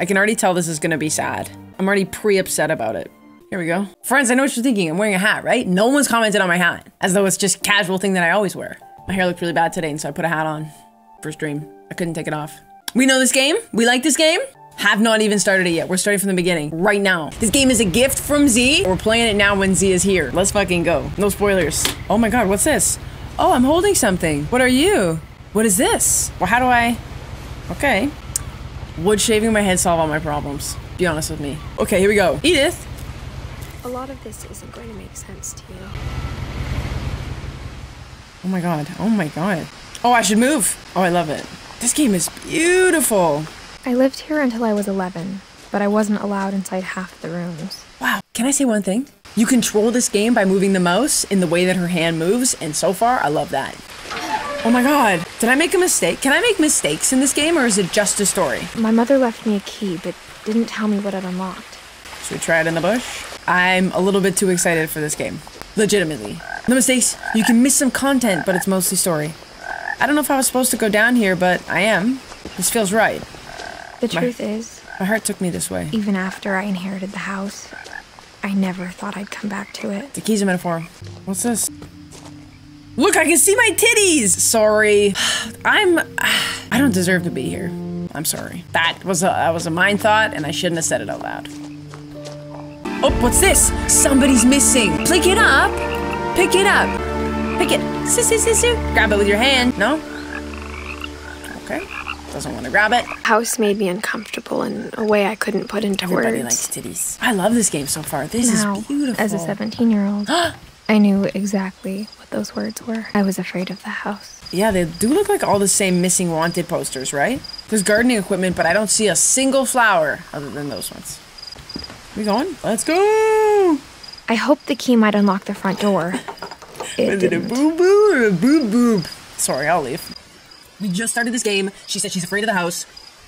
I can already tell this is gonna be sad. I'm already pre-upset about it. Here we go. Friends, I know what you're thinking. I'm wearing a hat, right? No one's commented on my hat. As though it's just a casual thing that I always wear. My hair looked really bad today, and so I put a hat on for stream. I couldn't take it off. We know this game. We like this game. Have not even started it yet. We're starting from the beginning right now. This game is a gift from Z. We're playing it now when Z is here. Let's fucking go. No spoilers. Oh my god, what's this? Oh, I'm holding something. What are you? What is this? Well, how do I? Okay. Would shaving my head solve all my problems? Be honest with me. Okay, here we go. Edith. A lot of this isn't going to make sense to you. Oh my god. Oh my god. Oh, I should move. Oh, I love it. This game is beautiful. I lived here until I was 11, but I wasn't allowed inside half the rooms. Wow. Can I say one thing? You control this game by moving the mouse in the way that her hand moves, and so far, I love that. Oh my god. Did I make a mistake? Can I make mistakes in this game, or is it just a story? My mother left me a key, but didn't tell me what it unlocked. Should we try it in the bush? I'm a little bit too excited for this game. Legitimately. No mistakes. You can miss some content, but it's mostly story. I don't know if I was supposed to go down here, but I am. This feels right. The truth is, My heart took me this way. even after I inherited the house, I never thought I'd come back to it. The key's a metaphor. What's this? Look, I can see my titties! Sorry. I'm... I don't deserve to be here. I'm sorry. That was a, that was a mind thought, and I shouldn't have said it out loud. Oh, what's this? Somebody's missing. Pick it up. Pick it up. Pick it. Sis, sis, sis, sis. Grab it with your hand. No? Okay. Doesn't want to grab it. House made me uncomfortable in a way I couldn't put into Everybody words. likes titties. I love this game so far. This now, is beautiful. as a 17 year old, I knew exactly what those words were. I was afraid of the house. Yeah, they do look like all the same missing wanted posters, right? There's gardening equipment, but I don't see a single flower other than those ones. We going? Let's go! I hoped the key might unlock the front door. It Is it a didn't. boo boo or a boo boo? Sorry, I'll leave. We just started this game. She said she's afraid of the house.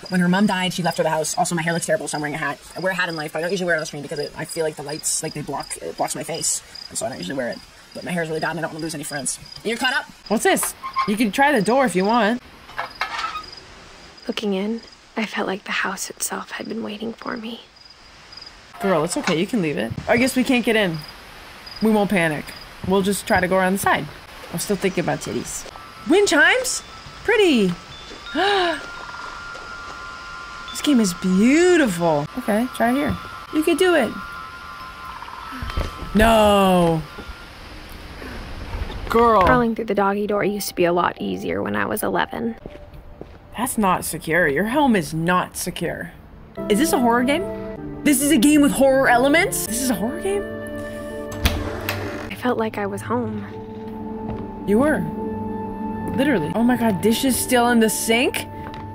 When her mom died, she left her the house. Also, my hair looks terrible, so I'm wearing a hat. I wear a hat in life, but I don't usually wear it on screen because it, I feel like the lights, like they block, it blocks my face, and so I don't usually wear it. But my hair's really bad, and I don't want to lose any friends. You're caught up. What's this? You can try the door if you want. Looking in, I felt like the house itself had been waiting for me. Girl, it's okay. You can leave it. I guess we can't get in. We won't panic. We'll just try to go around the side. I'm still thinking about titties. Wind chimes? Pretty. this game is beautiful. Okay, try here. You can do it. No. Girl. Crawling through the doggy door used to be a lot easier when I was 11. That's not secure. Your home is not secure. Is this a horror game? This is a game with horror elements? This is a horror game? I felt like I was home. You were. Literally. Oh my god, dishes still in the sink?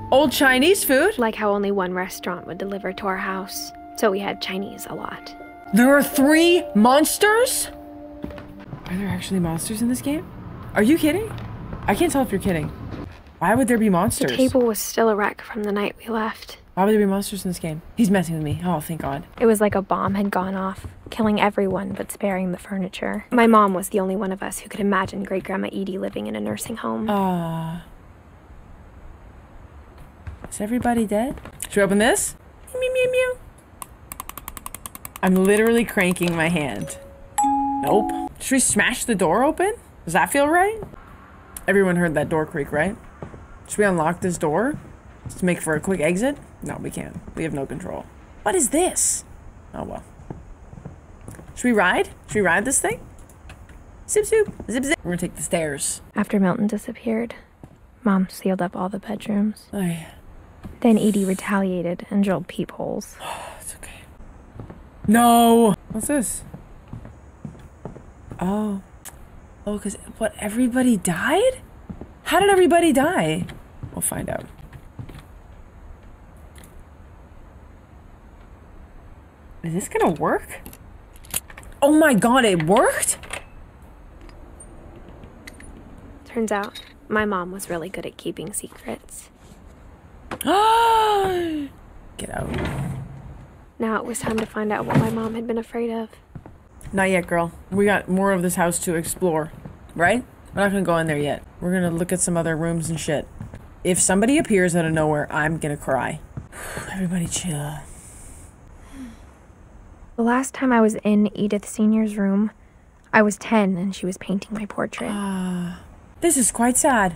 Old Chinese food? Like how only one restaurant would deliver to our house. So we had Chinese a lot. There are three monsters? Are there actually monsters in this game? Are you kidding? I can't tell if you're kidding. Why would there be monsters? The table was still a wreck from the night we left. Why would there be monsters in this game? He's messing with me. Oh, thank God. It was like a bomb had gone off, killing everyone but sparing the furniture. My mom was the only one of us who could imagine great grandma Edie living in a nursing home. Uh. Is everybody dead? Should we open this? Mew, mew, mew, mew. I'm literally cranking my hand. Nope. Should we smash the door open? Does that feel right? Everyone heard that door creak, right? Should we unlock this door? Just to make for a quick exit? No, we can't. We have no control. What is this? Oh well. Should we ride? Should we ride this thing? Zip, zip, zip, zip. We're gonna take the stairs. After Milton disappeared, mom sealed up all the bedrooms. Ay. Then Edie retaliated and drilled peepholes. It's okay. No! What's this? Oh. Oh, because what? Everybody died? How did everybody die? We'll find out. Is this gonna work? Oh my god, it worked? Turns out, my mom was really good at keeping secrets. Get out. Now it was time to find out what my mom had been afraid of. Not yet, girl. We got more of this house to explore, right? We're not gonna go in there yet. We're gonna look at some other rooms and shit. If somebody appears out of nowhere, I'm gonna cry. Everybody chill. The last time I was in Edith Sr.'s room, I was 10 and she was painting my portrait. Ah. This is quite sad.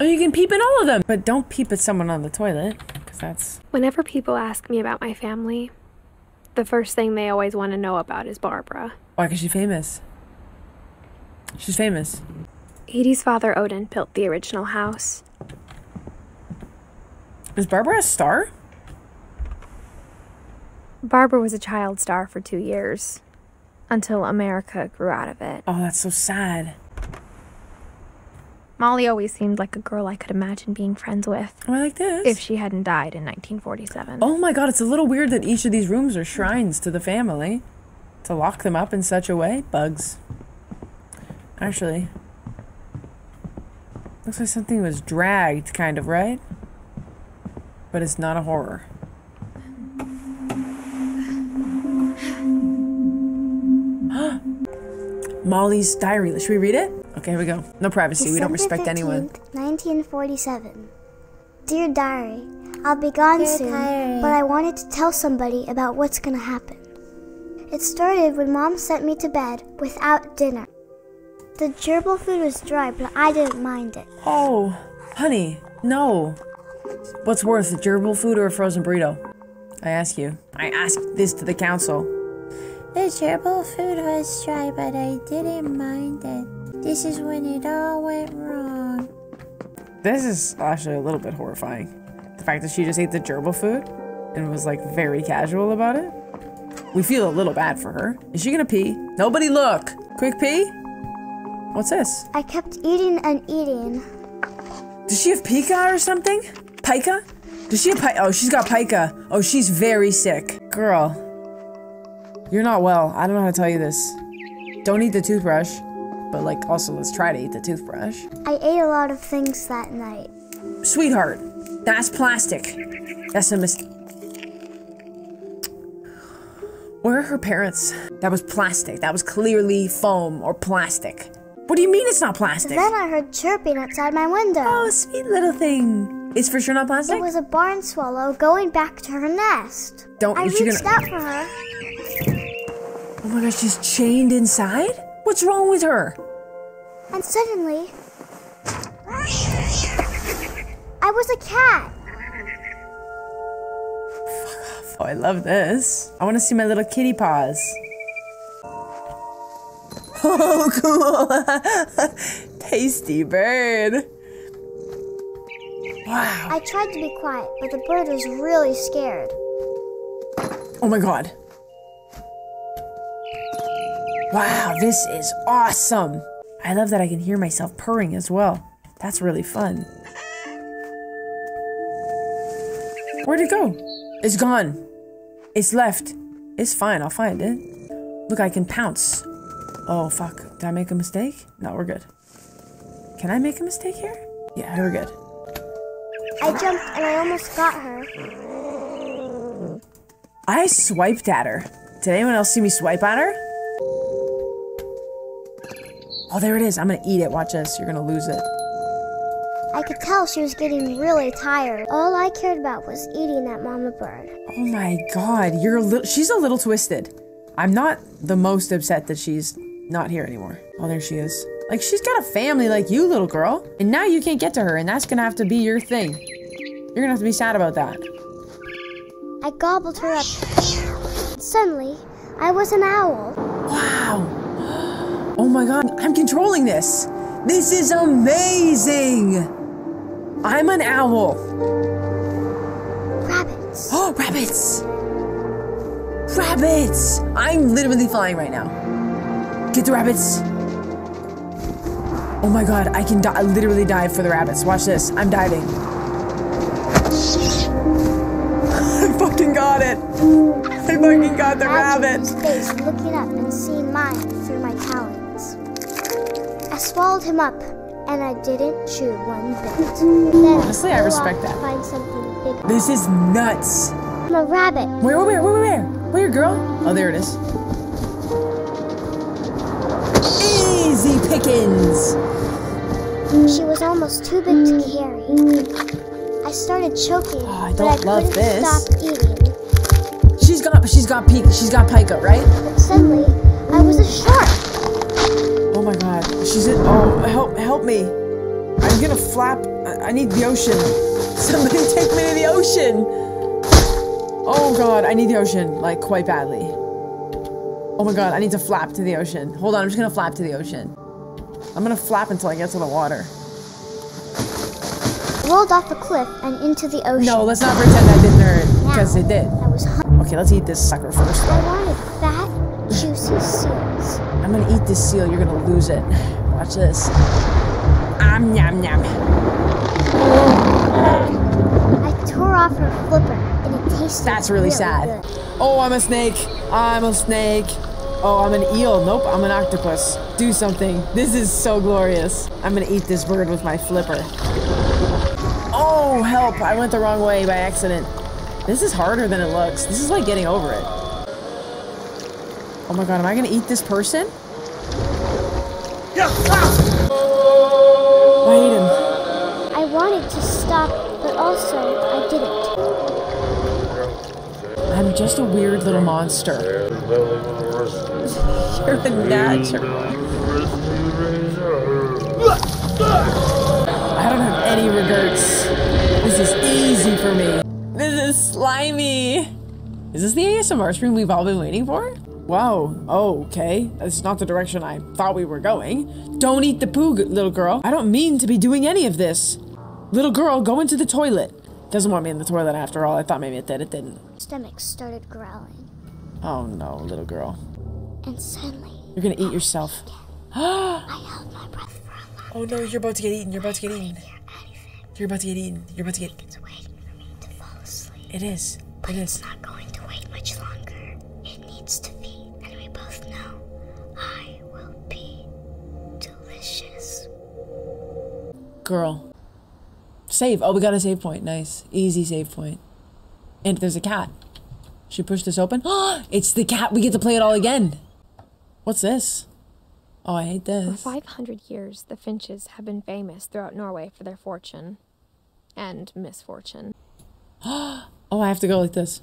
Oh, you can peep in all of them, but don't peep at someone on the toilet, because that's. Whenever people ask me about my family, the first thing they always want to know about is Barbara. Why? Because she's famous. She's famous. Edie's father Odin built the original house. Is Barbara a star? Barbara was a child star for two years, until America grew out of it. Oh, that's so sad. Molly always seemed like a girl I could imagine being friends with Oh, I like this. if she hadn't died in 1947. Oh my god, it's a little weird that each of these rooms are shrines to the family. To lock them up in such a way? Bugs. Actually. Looks like something was dragged, kind of, right? But it's not a horror. Molly's diary. Should we read it? Okay, here we go. No privacy. we don't December respect anyone. 15th, 1947. Dear Diary, I'll be gone soon, but I wanted to tell somebody about what's gonna happen. It started when Mom sent me to bed without dinner. The gerbil food was dry, but I didn't mind it. Oh, honey, no. What's worse, a gerbil food or a frozen burrito? I ask you. I ask this to the council. The gerbil food was dry, but I didn't mind it. This is when it all went wrong. This is actually a little bit horrifying. The fact that she just ate the gerbil food and was like very casual about it. We feel a little bad for her. Is she gonna pee? Nobody look! Quick pee? What's this? I kept eating and eating. Does she have pica or something? Pica? Does she have pica? Oh, she's got pica. Oh, she's very sick. Girl. You're not well. I don't know how to tell you this. Don't eat the toothbrush. But, like, also, let's try to eat the toothbrush. I ate a lot of things that night. Sweetheart, that's plastic. That's a mistake. Where are her parents? That was plastic. That was clearly foam or plastic. What do you mean it's not plastic? Then I heard chirping outside my window. Oh, sweet little thing. It's for sure not plastic? It was a barn swallow going back to her nest. Don't- I reached gonna- out for her. Oh my gosh, she's chained inside? What's wrong with her? And suddenly, I was a cat. Oh, I love this. I want to see my little kitty paws. Oh, cool. Tasty bird. Wow. I tried to be quiet, but the bird was really scared. Oh my god. Wow, this is awesome. I love that I can hear myself purring as well. That's really fun. Where'd it go? It's gone. It's left. It's fine, I'll find it. Look, I can pounce. Oh, fuck. Did I make a mistake? No, we're good. Can I make a mistake here? Yeah, we're good. I jumped and I almost got her. I swiped at her. Did anyone else see me swipe at her? Oh, there it is. I'm gonna eat it. Watch this. You're gonna lose it. I could tell she was getting really tired. All I cared about was eating that mama bird. Oh my god, you're a little. She's a little twisted. I'm not the most upset that she's not here anymore. Oh, there she is. Like she's got a family like you, little girl, and now you can't get to her, and that's gonna have to be your thing. You're gonna have to be sad about that. I gobbled her up. Suddenly, I was an owl. Wow. Oh my god, I'm controlling this. This is amazing. I'm an owl. Rabbits. Oh, rabbits! Rabbits! I'm literally flying right now. Get the rabbits. Oh my god, I can di- literally dive for the rabbits. Watch this. I'm diving. I fucking got it. I fucking got the Imagine rabbit. his looking up and seeing mine swallowed him up, and I didn't chew one bit. Then Honestly, I respect that. Find something bigger. This is nuts. I'm a rabbit. Where, where, where, where, where? Where, girl? Oh, there it is. Easy pickings. She was almost too big to carry. I started choking, Oh, I but I don't love couldn't this. stop eating. She's got she's got pica, she's got pica, right? But suddenly, I was a shark. Oh my god. She's in oh help help me. I'm gonna flap I, I need the ocean. Somebody take me to the ocean. Oh god, I need the ocean, like quite badly. Oh my god, I need to flap to the ocean. Hold on, I'm just gonna flap to the ocean. I'm gonna flap until I get to the water. Rolled off the cliff and into the ocean. No, let's not pretend that didn't hurt, because it did. I was hungry. Okay, let's eat this sucker first. I wanted fat, juicy seals. I'm gonna eat this seal, you're gonna lose it. Watch this. Am yum yum. I tore off her flipper, and it tasted That's really sad. good. Oh, I'm a snake. I'm a snake. Oh, I'm an eel. Nope, I'm an octopus. Do something. This is so glorious. I'm gonna eat this bird with my flipper. Oh, help. I went the wrong way by accident. This is harder than it looks. This is like getting over it. Oh my god, am I gonna eat this person? Wait him. I wanted to stop, but also I didn't. I'm just a weird little monster. You're a natural. I don't have any regrets. This is easy for me. This is slimy. Is this the ASMR stream we've all been waiting for? Wow. Oh, okay. That's not the direction I thought we were going. Don't eat the poo, little girl. I don't mean to be doing any of this. Little girl, go into the toilet. Doesn't want me in the toilet after all. I thought maybe it did. It didn't. Stomach started growling, Oh no, little girl. and suddenly You're gonna eat yourself. I held my breath for a long Oh no, you're about to get eaten. You're about to get eaten. You're about to get eaten. You're about to get. It's waiting for me to fall asleep. It is. But it is. Not going to wait much longer. Girl. Save. Oh, we got a save point. Nice. Easy save point. And there's a cat. Should push this open? it's the cat. We get to play it all again. What's this? Oh, I hate this. For 500 years, the Finches have been famous throughout Norway for their fortune and misfortune. Oh, I have to go like this.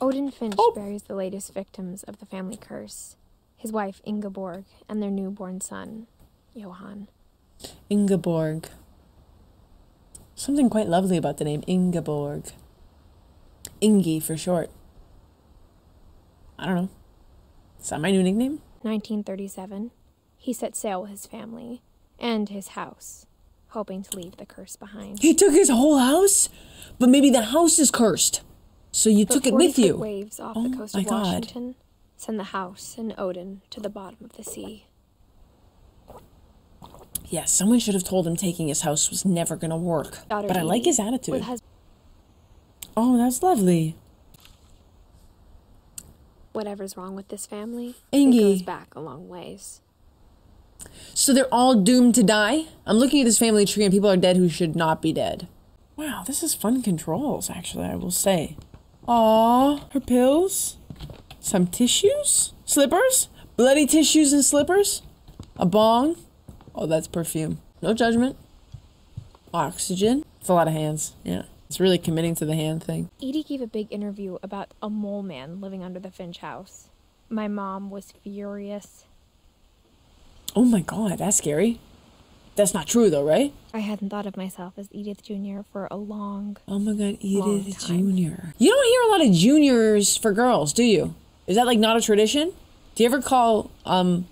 Odin Finch Oh. buries the latest victims of the family curse his wife Ingeborg and their newborn son, Johan. Ingeborg. Something quite lovely about the name Ingeborg. Ingi for short. I don't know. Is that my new nickname? 1937, he set sail with his family and his house, hoping to leave the curse behind. He took his whole house? But maybe the house is cursed. So you But took it 40 with you. waves off Oh the coast my of God. Send the house and Odin to the bottom of the sea. Yeah, someone should have told him taking his house was never gonna work. Daughter But I like his attitude. Oh, that's lovely. whatever's wrong with this family, Ingy. it goes back a long ways. So they're all doomed to die? I'm looking at this family tree and people are dead who should not be dead. Wow, this is fun controls, actually, I will say. Aw, her pills? Some tissues? Slippers? Bloody tissues and slippers? A bong? Oh, that's perfume. No judgment. Oxygen? It's a lot of hands, yeah. It's really committing to the hand thing. Edie gave a big interview about a mole man living under the Finch house. My mom was furious. Oh my god, that's scary. That's not true though, right? I hadn't thought of myself as Edith Jr. for a long. Oh my god, Edith. Jr. You don't hear a lot of juniors for girls, do you? Is that like not a tradition? Do you ever call um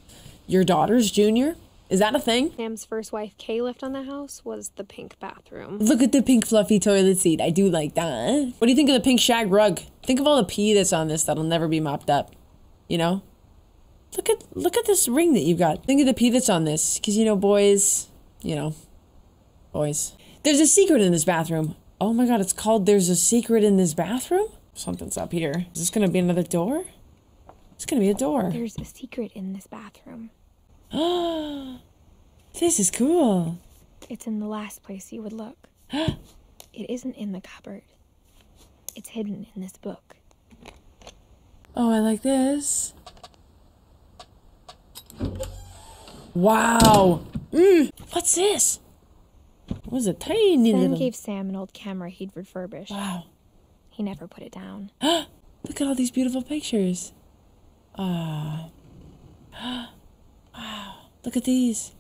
your daughters junior? Is that a thing? Sam's first wife, Kay, left on the house was the pink bathroom. Look at the pink fluffy toilet seat. I do like that. What do you think of the pink shag rug? Think of all the pee that's on this that'll never be mopped up. You know? Look at look at this ring that you've got. Think of the pee that's on this, because you know, boys, you know, boys. There's a secret in this bathroom. Oh my god, it's called "There's a Secret in This Bathroom." Something's up here. Is this gonna be another door? It's gonna be a door. There's a secret in this bathroom. This is cool. It's in the last place you would look. it isn't in the cupboard. It's hidden in this book. Oh, I like this. Wow. Mm. What's this? What was a tiny Ben little. gave Sam an old camera he'd refurbished. Wow. He never put it down. Look at all these beautiful pictures. Ah. wow. Look at these.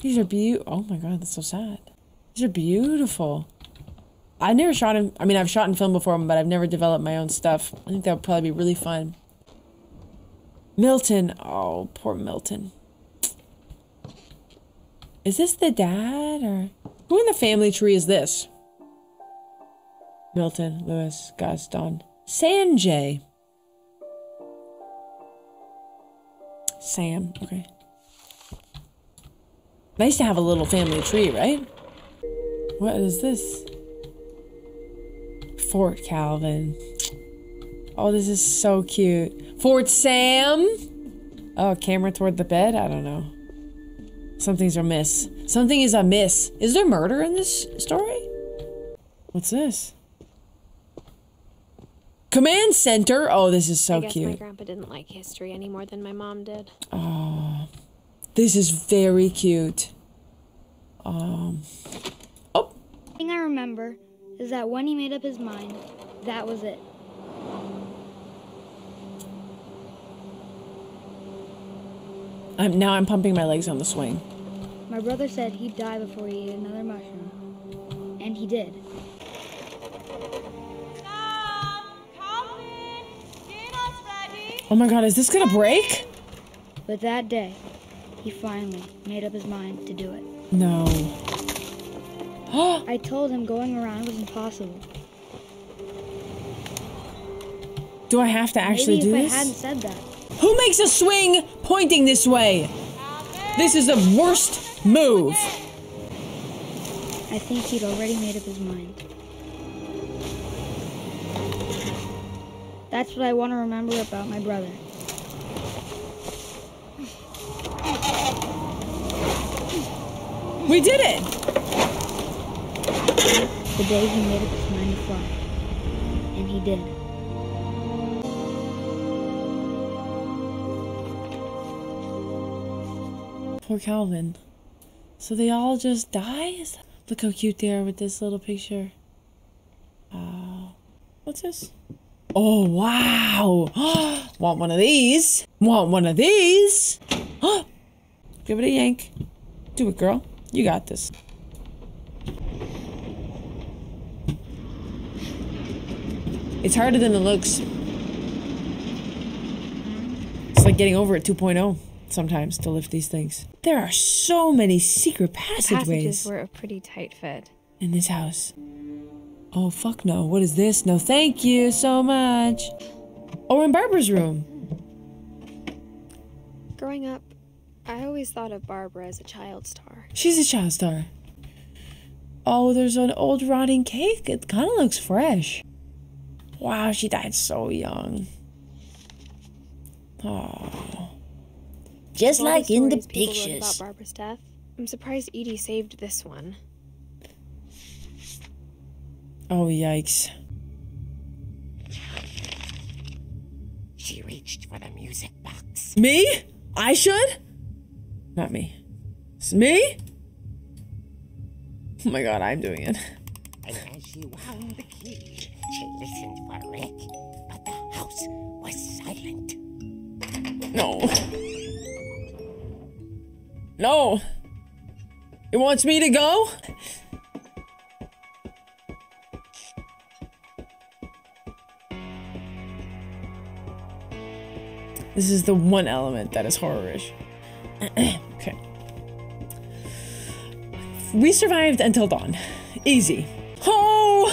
These are beautiful. Oh my god, that's so sad. These are beautiful. I never shot in. I mean, I've shot in film before, but I've never developed my own stuff. I think that would probably be really fun. Milton. Oh, poor Milton. Is this the dad or who in the family tree is this? Milton, Lewis, Gaston, Sanjay. Sam, okay. Nice to have a little family tree, right? What is this? Fort Calvin. Oh, this is so cute. Fort Sam? Oh, camera toward the bed? I don't know. Something's amiss. Something is amiss. Is there murder in this story? What's this? Command center. Oh, this is so I guess my cute. grandpa didn't like history any more than my mom did. Oh, This is very cute. Um. Oh, thing I remember is that when he made up his mind, that was it. I'm now I'm pumping my legs on the swing. My brother said he'd die before he ate another mushroom. And he did. Oh my god, is this gonna break? But that day, he finally made up his mind to do it. No. I told him going around was impossible. Do I have to actually Maybe do if this? I hadn't said that, Who makes a swing pointing this way? This is the worst move. I think he'd already made up his mind. That's what I want to remember about my brother. We did it. The day he made up his mind to fly. And he did. Poor Calvin. So they all just die? Look how cute they are with this little picture. Oh. What's this? Oh, wow. Want one of these? Want one of these? Give it a yank. Do it, girl. You got this. It's harder than it looks. It's like getting over it 2.0 sometimes to lift these things. There are so many secret passageways Passages were a pretty tight fit. in this house. Oh, fuck no. What is this? No, thank you so much. Oh, in Barbara's room. Growing up, I always thought of Barbara as a child star. She's a child star. Oh, there's an old rotting cake. It kind of looks fresh. Wow, she died so young. Oh. Just like in the stories people wrote pictures. About Barbara's death, I'm surprised Edie saved this one. Oh, yikes. She reached for the music box. Me? I should? Not me. It's me? Oh my god, I'm doing it. And as she wound the key, she listened for Rick, but the house was silent. No. No. It wants me to go? This is the one element that is horrorish. okay. We survived until dawn. Easy. Oh!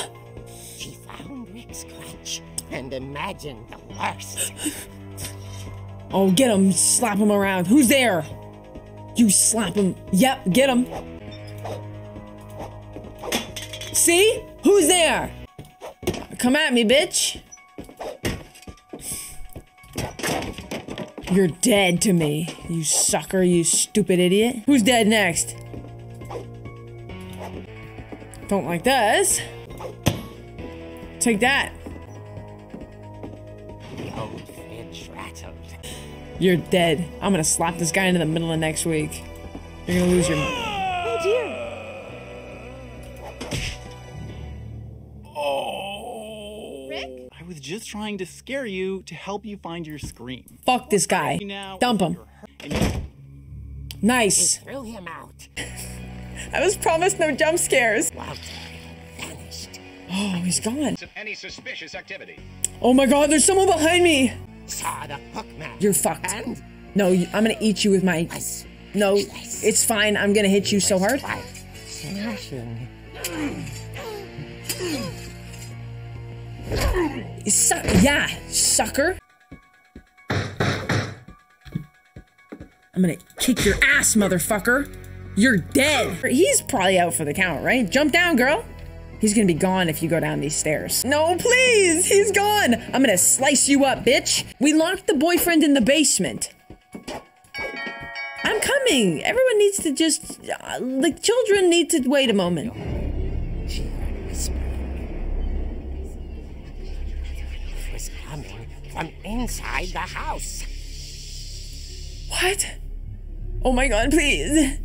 She found Rick's crutch and imagined the worst. Oh, get him. Slap him around. Who's there? You slap him. Yep, get him. See? Who's there? Come at me, bitch. You're dead to me, you sucker, you stupid idiot. Who's dead next? Don't like this. Take that. You're dead. I'm gonna slap this guy into the middle of next week. You're gonna lose your trying to scare you to help you find your scream. Fuck this guy. Now, Dump him. Nice. Threw him out. I was promised no jump scares. Walter vanished. Oh, he's gone. Any suspicious activity? Oh my god, there's someone behind me. Saw the hookman. You're fucked. And No, I'm gonna eat you with my. was No, it's fine. I'm gonna hit you so hard. Suck. Yeah, sucker. I'm gonna kick your ass, motherfucker. You're dead. He's probably out for the count, right? Jump down, girl. He's gonna be gone if you go down these stairs. No, please. He's gone. I'm gonna slice you up, bitch. We locked the boyfriend in the basement. I'm coming. Everyone needs to just. Uh, the children need to wait a moment. From inside the house. What? Oh my god, please.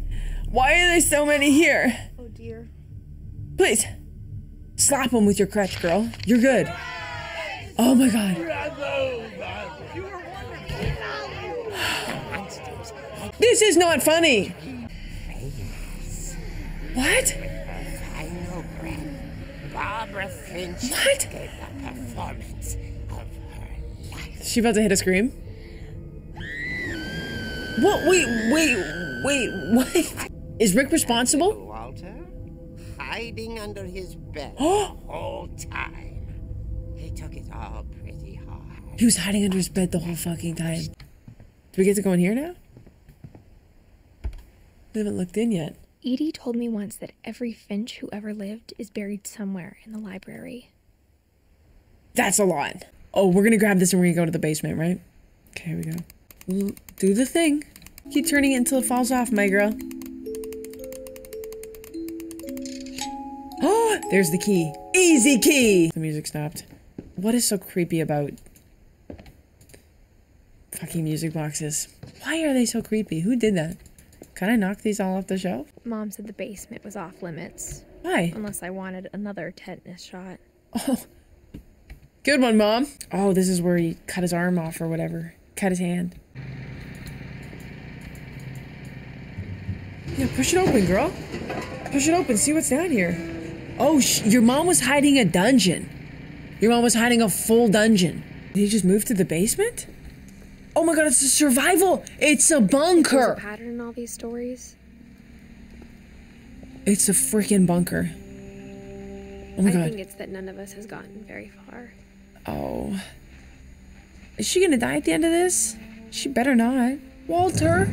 Why are there so many here? Oh dear. Please. Slap him with your crutch, girl. You're good. Oh my god. This is not funny. What? final breath. Barbara Finch What? gave the performance she about to hit a scream? What? Wait, wait, wait, what? Is Rick responsible? Walter, hiding under his bed the whole time. He took it all pretty hard. He was hiding under his bed the whole fucking time. Do we get to go in here now? We haven't looked in yet. Edie told me once that every Finch who ever lived is buried somewhere in the library. That's a lot. Oh, we're gonna grab this and we're gonna go to the basement, right? Okay, here we go. Do the thing. Keep turning it until it falls off, my girl. Oh, there's the key. Easy key! The music stopped. What is so creepy about fucking music boxes? Why are they so creepy? Who did that? Can I knock these all off the shelf? Mom said the basement was off limits, Why? unless I wanted another tetanus shot. Oh. Good one, Mom. Oh, this is where he cut his arm off or whatever. Cut his hand. Yeah, push it open, girl. Push it open. See what's down here. Oh, sh- your mom was hiding a dungeon. Your mom was hiding a full dungeon. Did he just move to the basement? Oh my god, it's a survival. It's a There's a bunker. pattern in all these stories. It's a freaking bunker. Oh my I god. think it's that none of us has gotten very far. Oh. Is she gonna die at the end of this? She better not. Walter!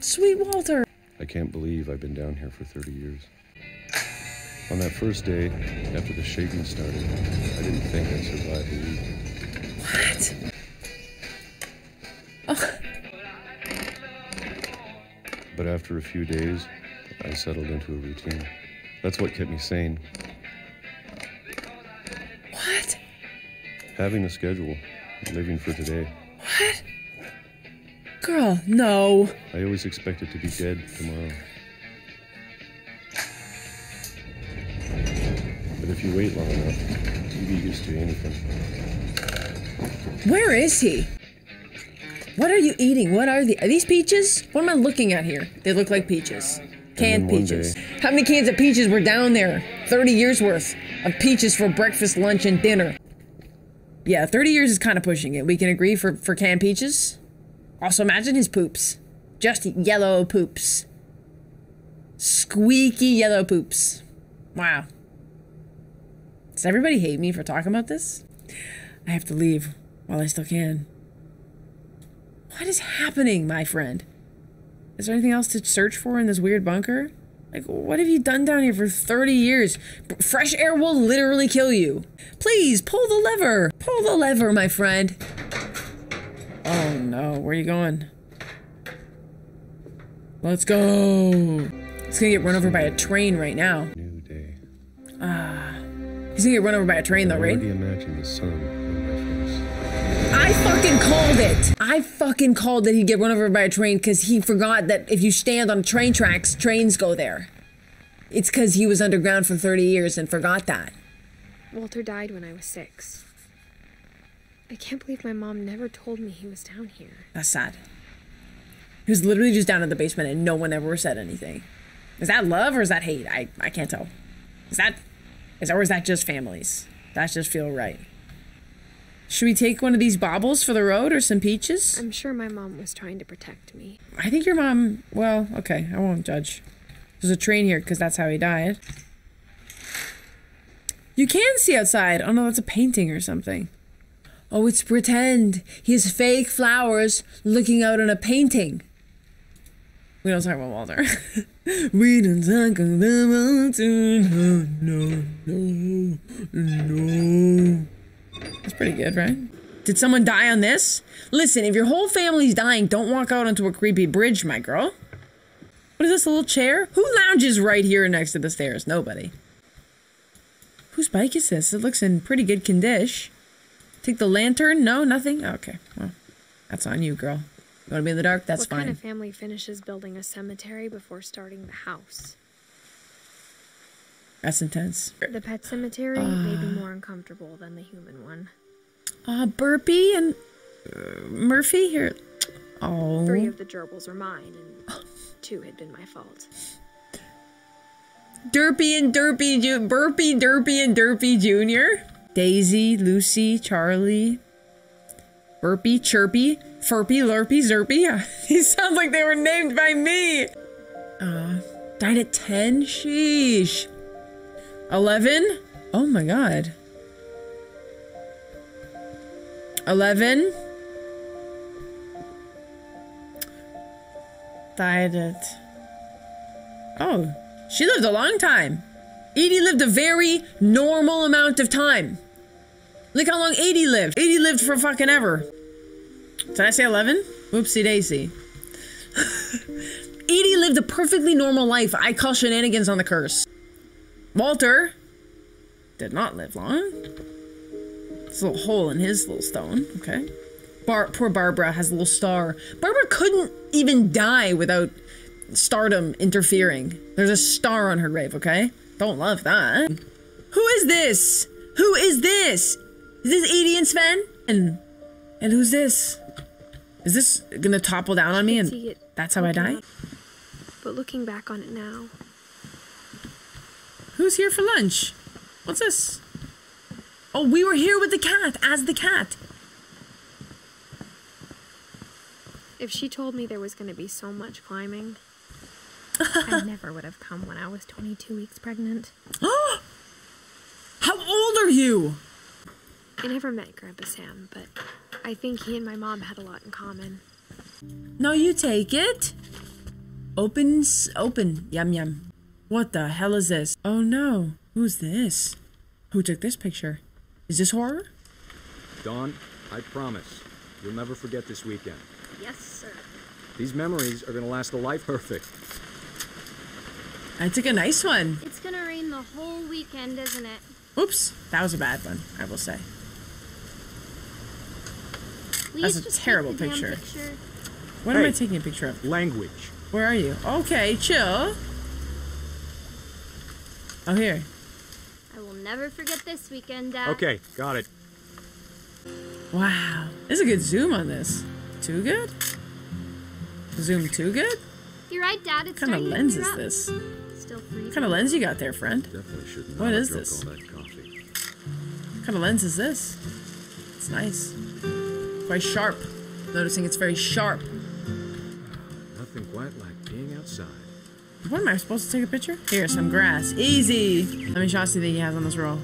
Sweet Walter! I can't believe I've been down here for 30 years. On that first day, after the shaking started, I didn't think I'd survive a week. What? Oh. But after a few days, I settled into a routine. That's what kept me sane. What? Having a schedule, living for today. What? Girl, no. I always expected to be dead tomorrow. But if you wait long enough, you get used to anything. Where is he? What are you eating? What are the are these peaches? What am I looking at here? They look like peaches. Canned peaches. day- How many cans of peaches were down there? 30 years worth of peaches for breakfast, lunch, and dinner. Yeah, 30 years is kind of pushing it. We can agree for, for canned peaches. Also, imagine his poops. Just yellow poops. Squeaky yellow poops. Wow. Does everybody hate me for talking about this? I have to leave while I still can. What is happening, my friend? Is there anything else to search for in this weird bunker? Like, what have you done down here for 30 years? Fresh air will literally kill you. Please, pull the lever. Pull the lever, my friend. Oh no, where are you going? Let's go. He's gonna get run over by a train right now. New day. ah He's gonna get run over by a train though, I right? already imagined the sun on my face. I fucking called it. I fucking called that he'd get run over by a train because he forgot that if you stand on train tracks, trains go there. It's because he was underground for 30 years and forgot that. Walter died when I was six. I can't believe my mom never told me he was down here. That's sad. He was literally just down in the basement and no one ever said anything. Is that love or is that hate? I, I can't tell. Is that is or is that just families? That just feel right. Should we take one of these baubles for the road or some peaches? I'm sure my mom was trying to protect me. I think your mom. Well, okay, I won't judge. There's a train here because that's how he died. You can see outside. Oh no, that's a painting or something. Oh, it's pretend. He has fake flowers looking out on a painting. We don't talk about Walter. we don't talk about Walter. No, no, no, no. That's pretty good, right? Did someone die on this? Listen, if your whole family's dying, don't walk out onto a creepy bridge, my girl. What is this, a little chair? Who lounges right here next to the stairs? Nobody. Whose bike is this? It looks in pretty good condition. Take the lantern? No, nothing? Okay, well, that's on you, girl. You wanna be in the dark? That's what fine. kind of family finishes building a cemetery before starting the house? That's intense. The pet cemetery may be more uncomfortable than the human one. Uh, Burpee and uh, Murphy here. Oh. Three of the gerbils are mine, and two had been my fault. Derpy and Derpy, Ju- Burpee, Derpy and Derpy Jr. Daisy, Lucy, Charlie, Burpy, Chirpy, Furpy, Lurpy, Zerpy. These sound like they were named by me. Uh, died at 10? Sheesh. 11? Oh my god. 11? Died at... Oh, she lived a long time. Edie lived a very normal amount of time. Look how long 80 lived. 80 lived for fucking ever. Did I say 11? Whoopsie daisy. Edie lived a perfectly normal life. I call shenanigans on the curse. Walter did not live long. A little hole in his little stone. Okay. Bar poor Barbara has a little star. Barbara couldn't even die without stardom interfering. There's a star on her grave, okay? Don't love that. Who is this? Who is this? Is this Edie and Sven? And and who's this? Is this gonna topple down on me and that's how I die? But looking back on it now, Who's here for lunch? What's this? Oh, we were here with the cat, as the cat. if she told me there was going to be so much climbing, I never would have come when I was 22 weeks pregnant. How old are you? I never met Grandpa Sam, but I think he and my mom had a lot in common. No, you take it. Opens open. Yum yum. What the hell is this? Oh no. Who's this? Who took this picture? Is this horror? Dawn, I promise, you'll never forget this weekend. Yes, sir. These memories are gonna last a life perfect. I took a nice one. It's gonna rain the whole weekend, isn't it? Oops, that was a bad one, I will say. Please That's a terrible picture. picture. What am I taking a picture of? Language. Where are you? Okay, chill. Oh, here. I will never forget this weekend, Dad. Okay, got it. Wow. There's a good zoom on this. Too good? Zoom too good? You're right, Dad. It's What kind of lens is this? Still freezing. What kind of lens you got there, friend? Definitely should not What have is drunk this? all that coffee. What kind of lens is this? It's nice. Very sharp. Noticing it's very sharp. Nothing quite like being outside. What am I supposed to take a picture? Here, some grass. Easy. Let me show us what he has on this roll.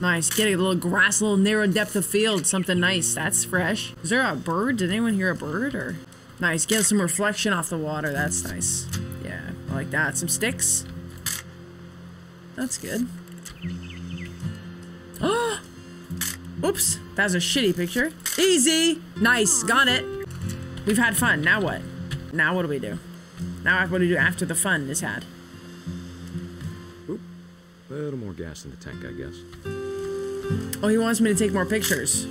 Nice. Get a little grass, a little narrow depth of field. Something nice. That's fresh. Is there a bird? Did anyone hear a bird? Or nice. Get some reflection off the water. That's nice. Yeah, I like that. Some sticks. That's good. Oh! Oops. That's a shitty picture. Easy. Nice. Got it. We've had fun. Now what? Now what do we do? Now I have what do we do after the fun is had? Oop. A little more gas in the tank, I guess. Oh, he wants me to take more pictures.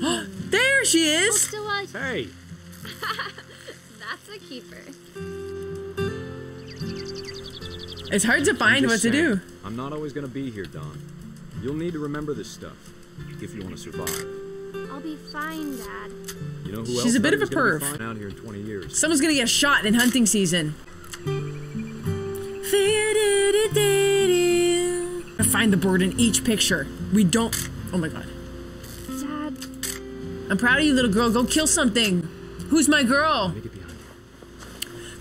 there she is! Still. Hey! That's a keeper. It's hard to find just what to do. I'm not always gonna be here, Dawn. You'll need to remember this stuff if you want to survive. I'll be fine, Dad. You know who She's else a bit of a was gonna be perv. Out here in 20 years. Someone's gonna get shot in hunting season. Find the bird in each picture. We don't. Oh my god. Dad, I'm proud of you, little girl. Go kill something. Who's my girl?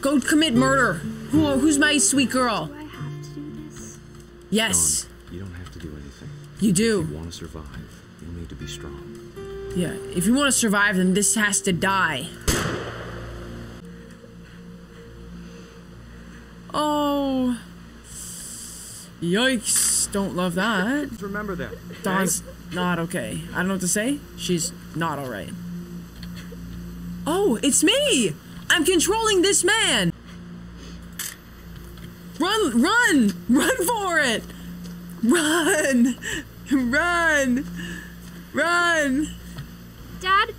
Go commit murder. Who? Who's my sweet girl? do I have to do this? Yes, You don't have to do anything. you If do. you want to survive, you'll need to be strong. Yeah. If you want to survive, then this has to die. Oh. Yikes. Don't love that. Remember that. Dawn's not okay. I don't know what to say. She's not alright. Oh, it's me! I'm controlling this man! Run, run! Run for it! Run! Run! Run! Dad,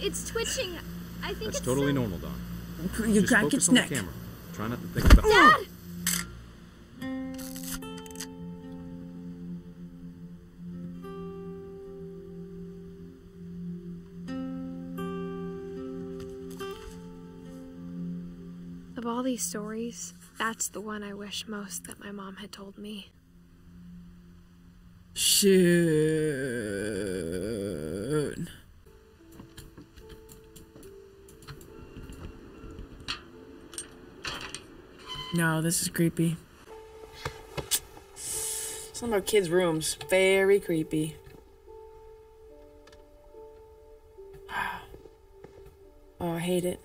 it's twitching. I think That's it's totally some- normal, Dawn. You Just crack its on neck. the camera. Try not to think about. Dad! Of all these stories, that's the one I wish most that my mom had told me. Shoot. No, this is creepy. Some of our kids' rooms. Very creepy. Oh, I hate it.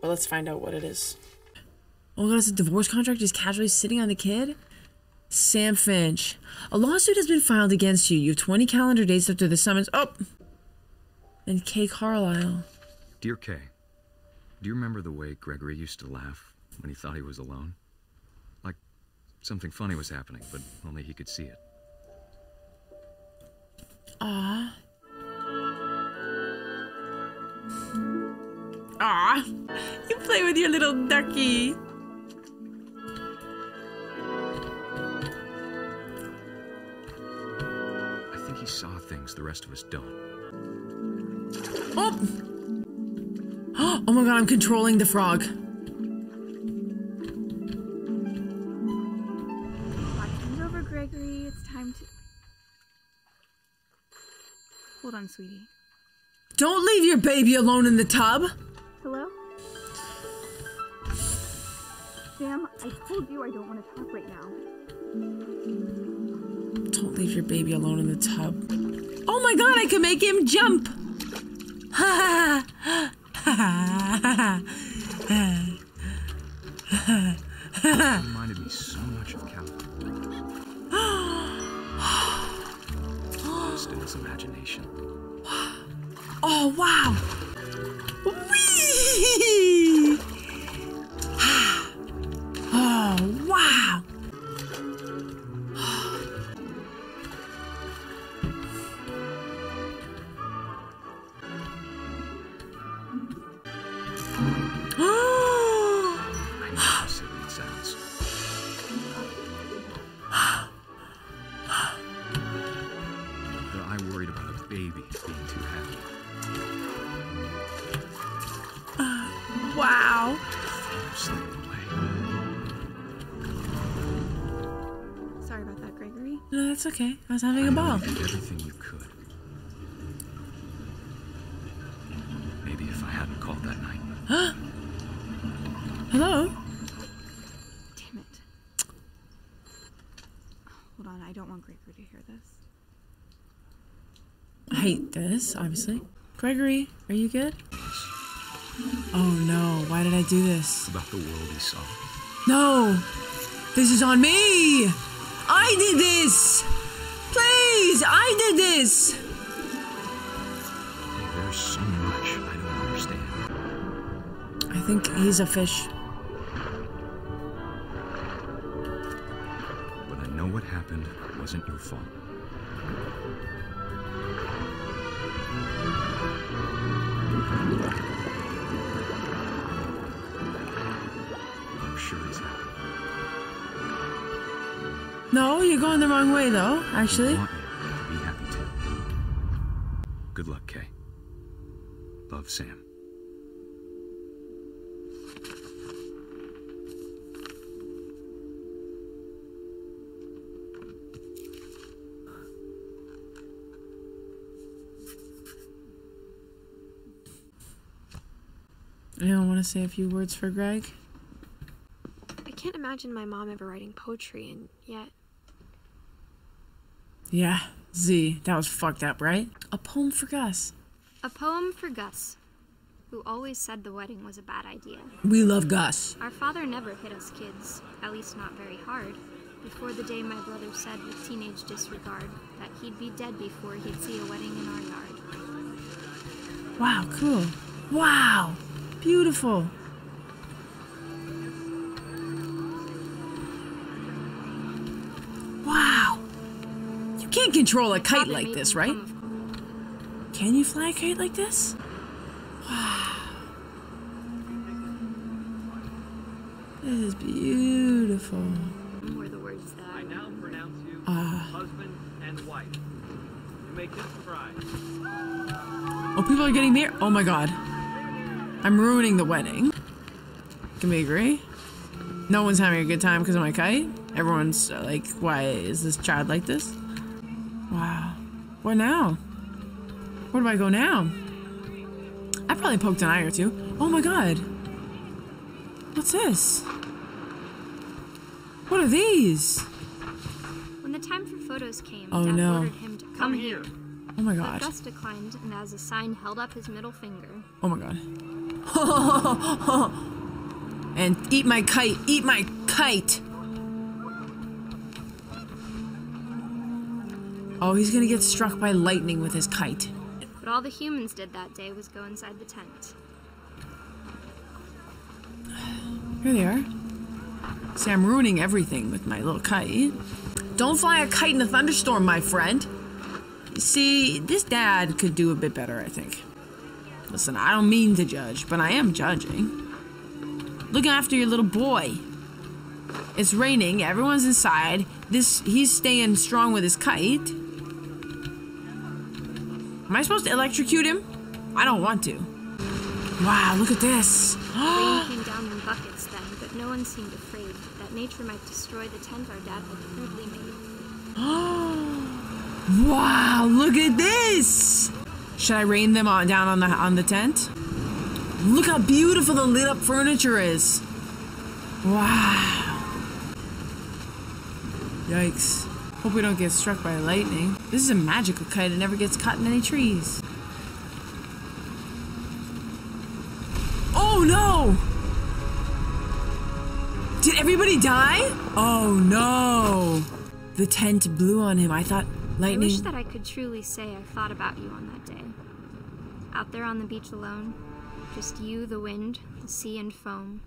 But let's find out what it is. Oh my god, it's a divorce contract just casually sitting on the kid? Sam Finch. A lawsuit has been filed against you. You have 20 calendar days after the summons. Oh! And Kay Carlisle. Dear Kay, do you remember the way Gregory used to laugh when he thought he was alone? Like something funny was happening, but only he could see it. Ah. Ah. You play with your little ducky. I think he saw things the rest of us don't. Oh! Oh my god, I'm controlling the frog. Gregory. It's time to. Hold on, sweetie. Don't leave your baby alone in the tub. Hello? Sam, I told you I don't want to talk right now. Don't leave your baby alone in the tub. Oh my god, I can make him jump! Ha ha ha It reminded me so much Lost in his imagination. Oh wow! Was having a ball. You did everything you could. Maybe if I hadn't called that night. Hello? Damn it. Hold on, I don't want Gregory to hear this. I hate this, obviously. Gregory, are you good? Oh no, why did I do this? About the world he saw. No! This is on me! I did this! Please, I did this! There's so much I don't understand. I think he's a fish. But I know what happened wasn't your fault. I'm sure he's happy. No, you're going the wrong way though, actually. Love, Sam. Anyone want to say a few words for Greg? I can't imagine my mom ever writing poetry, and yet Yeah, Z, that was fucked up, right? A poem for Gus. A poem for Gus, who always said the wedding was a bad idea. We love Gus. Our father never hit us kids, at least not very hard. Before the day my brother said with teenage disregard that he'd be dead before he'd see a wedding in our yard. Wow, cool. Wow, beautiful. Wow. You can't control a kite like this, right? Can you fly a kite like this? Wow. This is beautiful. were the words that I now pronounce you Ah. husband and wife. You the bride. Oh, people are getting married. Oh my god. I'm ruining the wedding. Can we agree? No one's having a good time because of my kite. Everyone's uh, like, why is this child like this? Wow. What now? Where do I go now? I probably poked an eye or two. Oh my god. What's this? What are these? When the time for photos came, Oh, Dad no. ordered him to come, here. Oh my But god. Gus declined, and as a sign, held up his middle finger. Oh my god. and eat my kite. Eat my kite. Oh, he's gonna get struck by lightning with his kite. All the humans did that day was go inside the tent. Here they are. See, I'm ruining everything with my little kite. Don't fly a kite in a thunderstorm, my friend. See, this dad could do a bit better, I think. Listen, I don't mean to judge, but I am judging. Look after your little boy. It's raining, everyone's inside. This he's staying strong with his kite. Am I supposed to electrocute him? I don't want to. Wow, look at this. Rain came down in buckets then, but no one seemed afraid that nature might destroy the tent our dad had crudely made. Wow, look at this! Should I rain them on down on the on the tent? Look how beautiful the lit up furniture is. Wow. Yikes. Hope we don't get struck by lightning. This is a magical kite. It never gets caught in any trees. Oh no! Did everybody die? Oh no! The tent blew on him. I thought lightning. I wish that I could truly say I thought about you on that day. Out there on the beach alone, just you, the wind, the sea, and foam.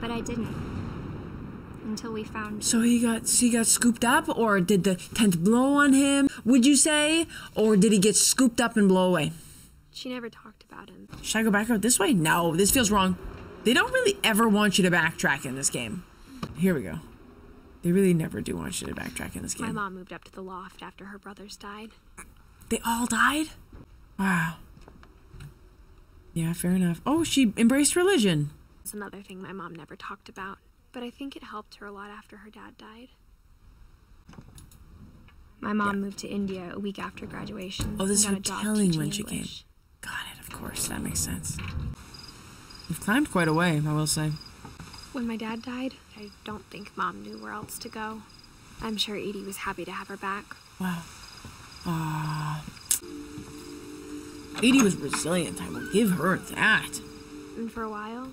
But I didn't. Until we found So he got so he got scooped up, or did the tent blow on him? Would you say, or did he get scooped up and blow away? she never talked about him. Should I go back out this way? No, this feels wrong. They don't really ever want you to backtrack in this game. Here we go. They really never do want you to backtrack in this game. My mom moved up to the loft after her brothers died. They all died? Wow. Yeah, fair enough. Oh, she embraced religion. It's another thing my mom never talked about, but I think it helped her a lot after her dad died. My mom moved to India a week after graduation. Oh, this is and her got a job telling when she came. Got it, of course. That makes sense. You've climbed quite a way, I will say. When my dad died, I don't think mom knew where else to go. I'm sure Edie was happy to have her back. Wow. Ah. Edie was resilient. I will give her that. And for a while,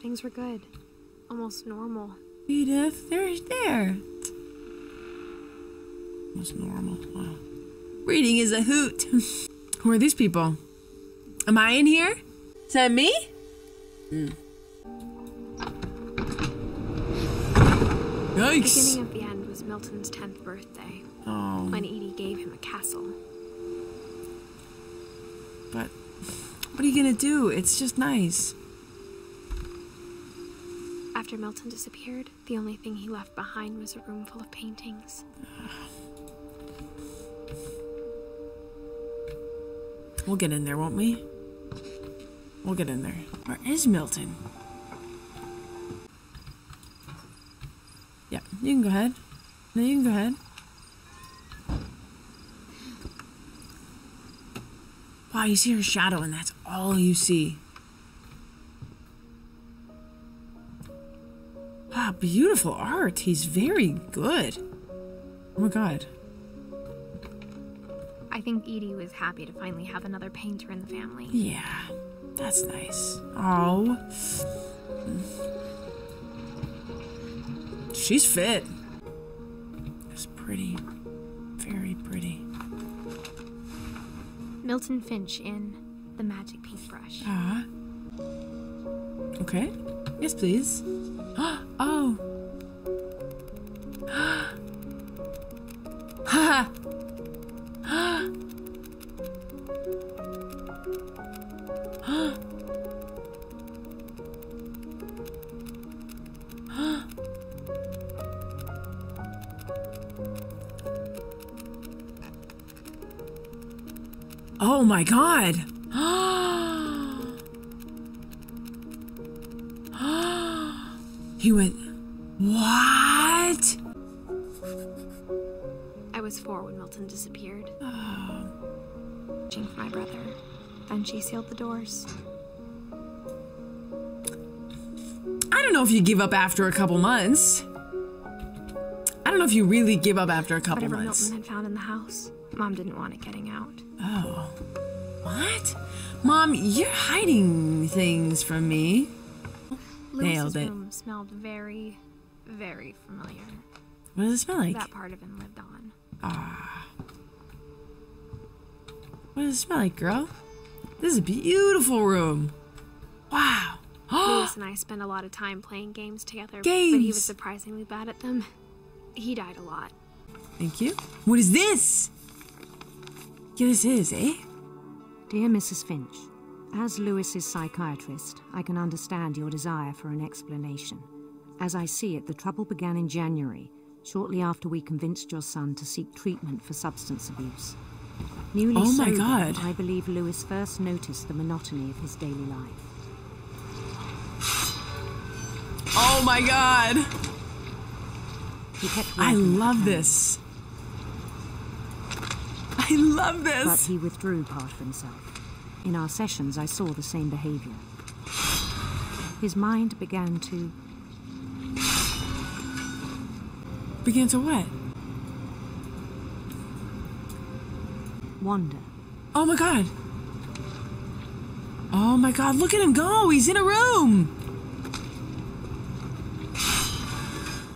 things were good. Almost normal. Edith, there's there. Most normal. Wow. Reading is a hoot. Who are these people? Am I in here? Is that me? Hmm. The beginning of the end was Milton's 10th birthday, Oh. when Edie gave him a castle. But what are you gonna do? It's just nice. After Milton disappeared, the only thing he left behind was a room full of paintings. We'll get in there, won't we? We'll get in there. Where is Milton? Yeah, you can go ahead. No, you can go ahead. Wow, you see her shadow, and that's all you see. Beautiful art. He's very good. Oh my god. I think Edie was happy to finally have another painter in the family. Yeah, that's nice. Oh. She's fit. It's pretty. Very pretty. Milton Finch in The Magic Paintbrush. Ah. Okay. Yes, please. god. he went, What? I was four when Milton disappeared. Watching for my brother. Then she sealed the doors. I don't know if you give up after a couple months. I don't know if you really give up after a couple Whatever months. Milton had found in the house, Mom didn't want it getting out. Oh. What? Mom, you're hiding things from me. Nailed it. room smelled very, very familiar. What does it smell like? That part of him lived on. Ah. What does it smell like, girl? This is a beautiful room. Wow. Lewis and I spent a lot of time playing games together, games. but he was surprisingly bad at them. He died a lot. Thank you. What is this? Yeah, this is, eh? Dear Mrs. Finch, as Lewis's psychiatrist, I can understand your desire for an explanation. As I see it, the trouble began in January, shortly after we convinced your son to seek treatment for substance abuse. Newly Oh my sober, God. I believe Lewis first noticed the monotony of his daily life. Oh my god. He kept I love this. I love But he withdrew part of himself. In our sessions, I saw the same behavior. His mind began to Began to what? wander. Oh my god. Oh my god, look at him go. He's in a room.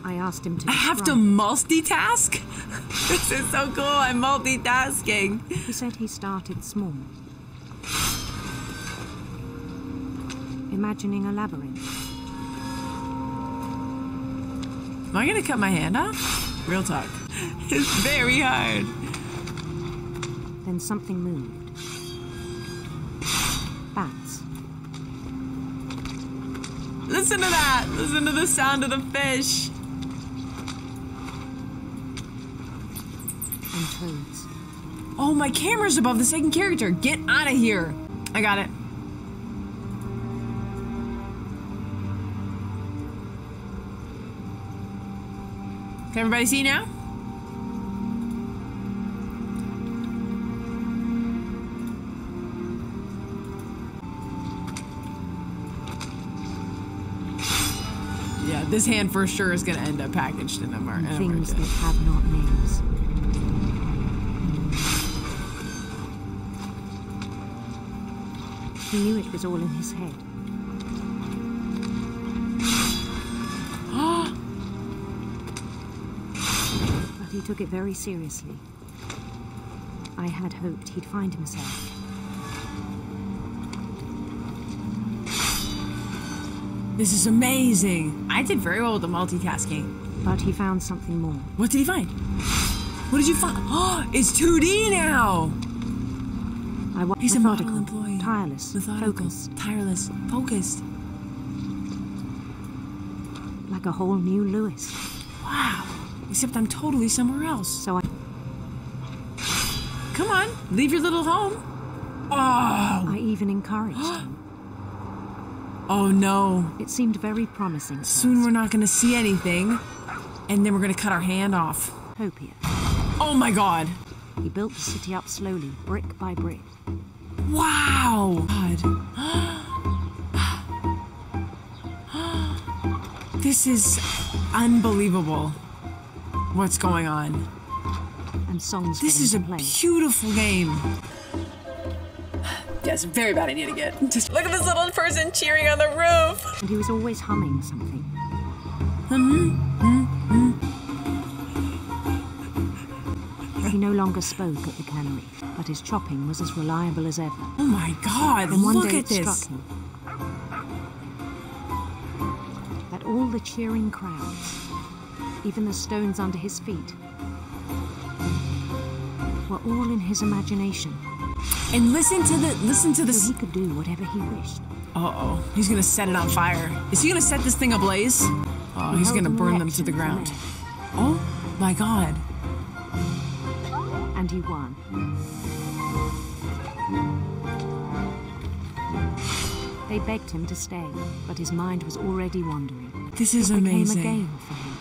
I asked him to. I have to multitask? this is so cool. I'm multitasking. He said he started small. Imagining a labyrinth. Am I gonna cut my hand off? Real talk. It's very hard. Then something moved. Bats. Listen to that. Listen to the sound of the fish. Toads. Oh, my camera's above the second character. Get out of here. I got it. Can everybody see now? Yeah, this hand for sure is gonna end up packaged in a in a things that have not names. He knew it was all in his head. Ah! but he took it very seriously. I had hoped he'd find himself. This is amazing. I did very well with the multitasking. But he found something more. What did he find? What did you find? Oh, it's 2D now. I was He's a model employee. Tireless, Methodical, focused, tireless, focused. like a whole new Lewis. Wow. Except I'm totally somewhere else. So I Come on, leave your little home. Oh! I even encouraged him. Oh no. It seemed very promising. Soon we're not gonna see anything, and then we're gonna cut our hand off. Hopier. Oh my god. He built the city up slowly, brick by brick. Wow. God. this is unbelievable. What's going on? And songs. This is a beautiful game. Yes, very bad idea to get. Just look at this little person cheering on the roof. And he was always humming something. Mm-hmm, mm-hmm, mm-hmm. He no longer spoke at the cannery, but his chopping was as reliable as ever. Oh my god, And one look day at it this. struck him that all the cheering crowds, even the stones under his feet, were all in his imagination. And listen to the listen to this. So he could do whatever he wished. Uh oh, he's gonna set it on fire. Is he gonna set this thing ablaze? Oh, He he's gonna burn them to the ground. Oh my god. And he won. They begged him to stay, but his mind was already wandering. This is it became amazing. a game for him.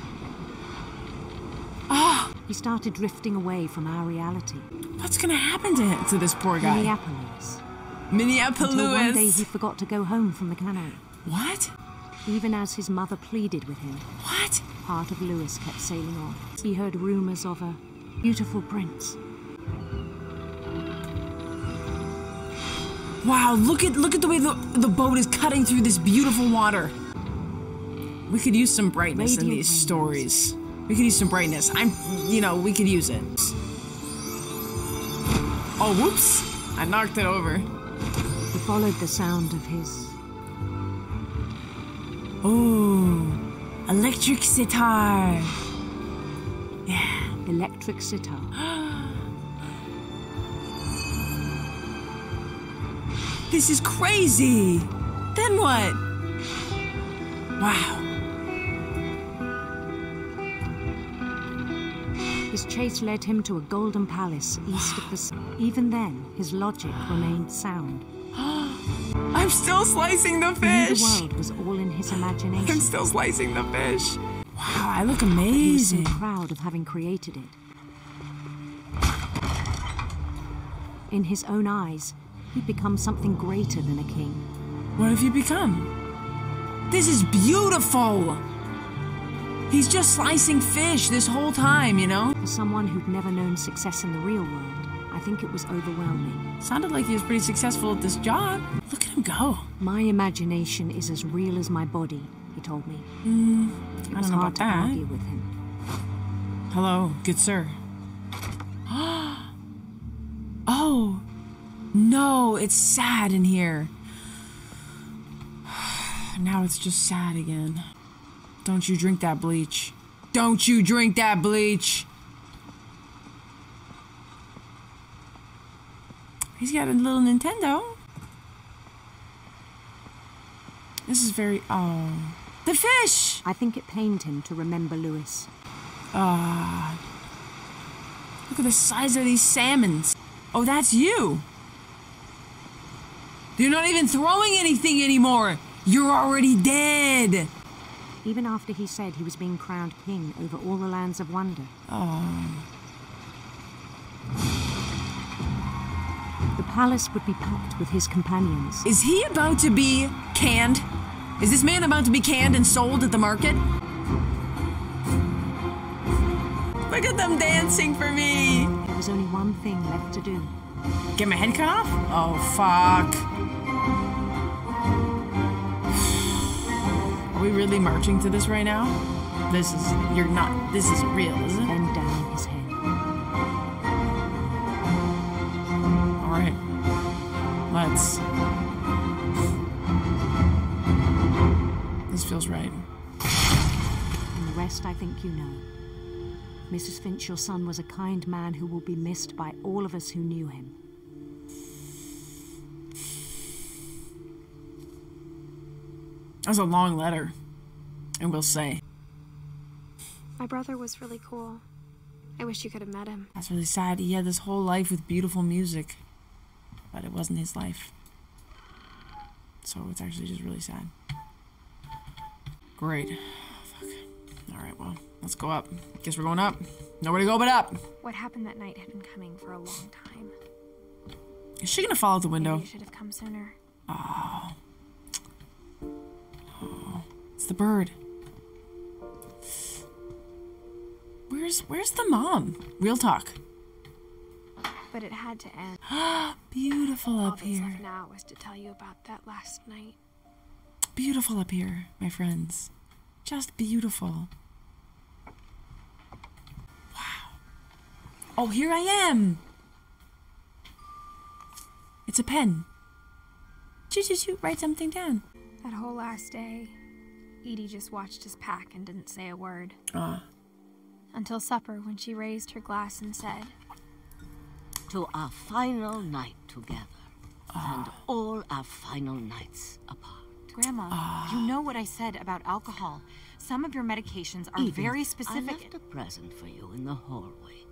Ah! He started drifting away from our reality. What's gonna happen to him, to this poor guy? Minneapolis. Minneapolis. Until one day he forgot to go home from the cannery. What? Even as his mother pleaded with him. What? Part of Lewis kept sailing on. He heard rumors of a beautiful prince. Wow, look at look at the way the the boat is cutting through this beautiful water. We could use some brightness in these rainbows. stories. We could use some brightness. I'm, you know, we could use it. Oh, whoops! I knocked it over. He followed the sound of his Oh, electric sitar. Yeah. electric sitar. This is crazy. Then what? Wow. His chase led him to a golden palace east of the sea. Even then, his logic remained sound. I'm still slicing the fish. the world was all in his imagination. I'm still slicing the fish. Wow, I look amazing. He was so proud of having created it. In his own eyes, he'd become something greater than a king. What have you become? This is beautiful. He's just slicing fish this whole time, you know? For someone who'd never known success in the real world, I think it was overwhelming. Sounded like he was pretty successful at this job. Look at him go. My imagination is as real as my body, he told me. Mm, It I was don't know hard about to that. argue with him. Hello, good sir. oh, no, it's sad in here. Now it's just sad again. Don't you drink that bleach. Don't you drink that bleach. He's got a little Nintendo. This is very. Oh. The fish! I think it pained him to remember Lewis. Ah. Look at the size of these salmons. Oh, that's you. You're not even throwing anything anymore. You're already dead. Even after he said he was being crowned king over all the lands of wonder. Oh. The palace would be packed with his companions. Is he about to be canned? Is this man about to be canned and sold at the market? Look at them dancing for me. There was only one thing left to do. Get my head cut off? Oh, fuck. Are we really marching to this right now? This is, you're not, this isn't real, is it? Bend down his head. Alright. Let's. This feels right. And the rest I think you know. Mrs. Finch, your son was a kind man who will be missed by all of us who knew him. That was a long letter. I will say. My brother was really cool. I wish you could have met him. That's really sad. He had this whole life with beautiful music. but it wasn't his life. So it's actually just really sad. Great. Fuck. All right, well, let's go up. Guess we're going up. Nowhere to go but up. What happened that night had been coming for a long time. Is she gonna fall out the window? Maybe you should have come sooner. Oh. The bird. Where's where's the mom? Real talk. But it had to end. Beautiful up here. left now was to tell you about that last night. Beautiful up here, my friends. Just beautiful. Wow. Oh, here I am. It's a pen. Choo choo choo, write something down. That whole last day, Edie just watched us pack and didn't say a word. Ah. Until supper, when she raised her glass and said, To our final night together, and Ah. all our final nights apart. Grandma, Ah. you know what I said about alcohol. Some of your medications are Edith, very I left a present for you in the hallway.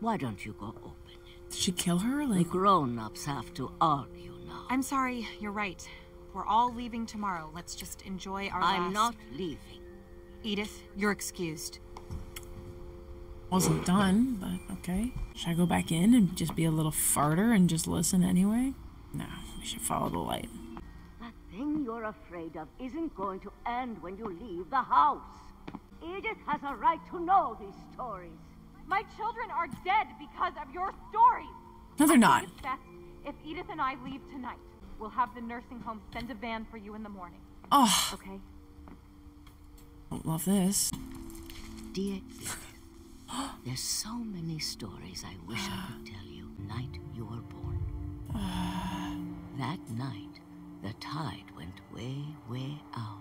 Why don't you go open it? Did she kill her? Like, grown-ups have to argue now. I'm sorry, you're right. We're all leaving tomorrow. Let's just enjoy our I'm last... not leaving. Edith, you're excused. wasn't done, but okay. Should I go back in and just be a little farter and just listen anyway? No, we should follow the light. That thing you're afraid of isn't going to end when you leave the house. Edith has a right to know these stories. My children are dead because of your stories. No, they're not. It's best if Edith and I leave tonight. We'll have the nursing home send a van for you in the morning. Oh, Okay? don't love this. Dear there's so many stories I wish I could tell you night you were born. that night, the tide went way, way out.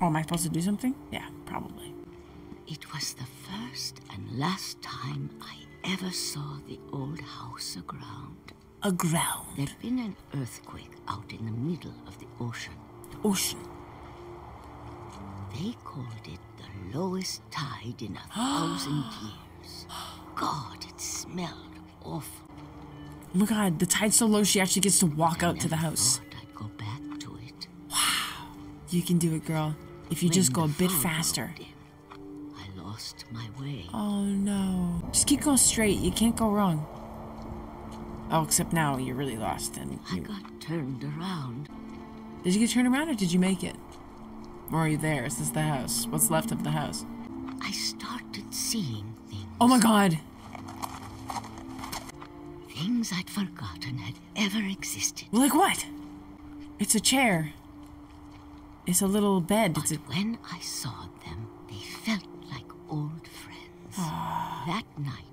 Oh, am I supposed to do something? Yeah, probably. It was the first and last time I ever saw the old house aground. Aground? There's been an earthquake out in the middle of the ocean. Ocean. They called it the lowest tide in a thousand years. God, it smelled awful. Oh my god, the tide's so low she actually gets to walk out to the house. I'd go back to it. Wow. You can do it, girl. If you When just go a bit faster. I lost my way. Oh no. Just keep going straight. You can't go wrong. Oh, except now you're really lost and I got turned around. Did you get turned around or did you make it? Or are you there? Is this the house? What's left of the house? I started seeing things. Oh my god. Things I'd forgotten had ever existed. Like what? It's a chair. It's a little bed. It's a... When I saw them, they felt like old friends. Ah. that night,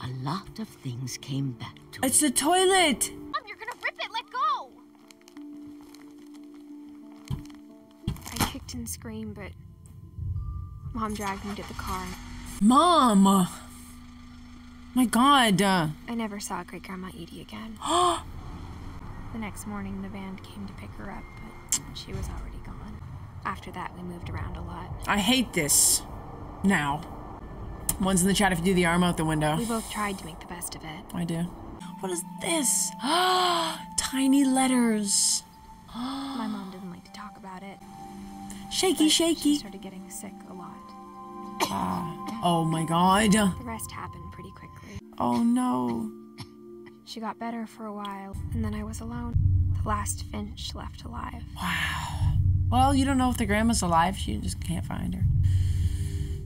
a lot of things came back to It's the toilet! Mom, you're gonna rip it! Let go! I kicked and screamed, but Mom dragged me to the car. Mom! My god. I never saw Great Grandma Edie again. the next morning, the band came to pick her up, but she was already gone. After that, we moved around a lot. I hate this. Now. One's in the chat if you do the arm out the window. We both tried to make the best of it. I do. What is this? Tiny letters. My mom didn't like to talk about it. Shaky, shaky. She started getting sick a lot. Oh my god. The rest happened pretty quickly. Oh no. She got better for a while, and then I was alone. The last Finch left alive. Wow. Well, you don't know if the grandma's alive. She just can't find her.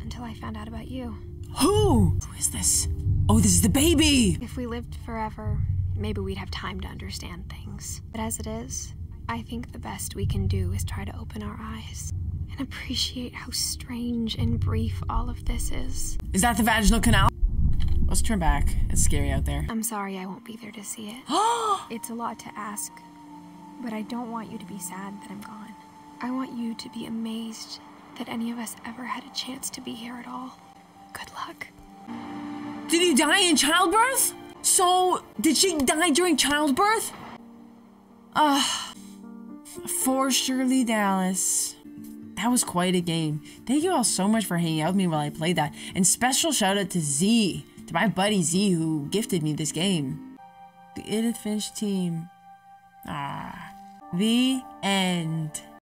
Until I found out about you. Who? Who is this? Oh, this is the baby! If we lived forever, maybe we'd have time to understand things. But as it is, I think the best we can do is try to open our eyes and appreciate how strange and brief all of this is. Is that the vaginal canal? Let's turn back. It's scary out there. I'm sorry I won't be there to see it. it's a lot to ask, but I don't want you to be sad that I'm gone. I want you to be amazed that any of us ever had a chance to be here at all. Good luck. Did he die in childbirth? So, did she die during childbirth? Ah, for Shirley Dallas. That was quite a game. Thank you all so much for hanging out with me while I played that. And special shout out to Z, to my buddy Z who gifted me this game. The Edith Finch team. Ah. The end.